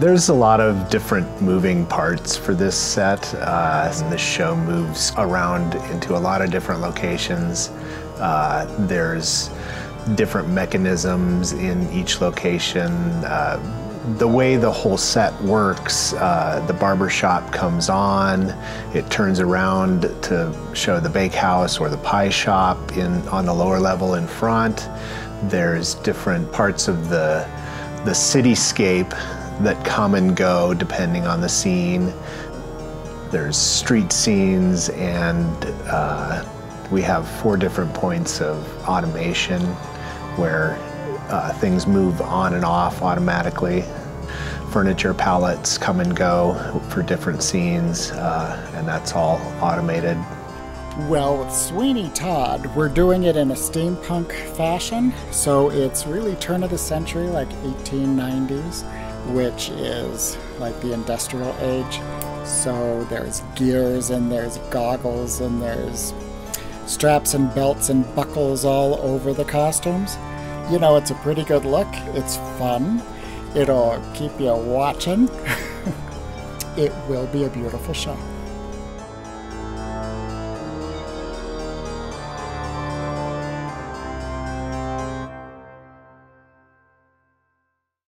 There's a lot of different moving parts for this set. Uh, the show moves around into a lot of different locations. Uh, there's different mechanisms in each location. Uh, the way the whole set works, uh, the barber shop comes on, it turns around to show the bakehouse or the pie shop in on the lower level in front. There's different parts of the the cityscape that come and go depending on the scene. There's street scenes, and uh, we have four different points of automation where uh, things move on and off automatically. Furniture pallets come and go for different scenes, uh, and that's all automated. Well, with Sweeney Todd, we're doing it in a steampunk fashion, so it's really turn of the century, like 1890s which is like the industrial age. So there's gears and there's goggles and there's straps and belts and buckles all over the costumes. You know, it's a pretty good look. It's fun. It'll keep you watching. it will be a beautiful show.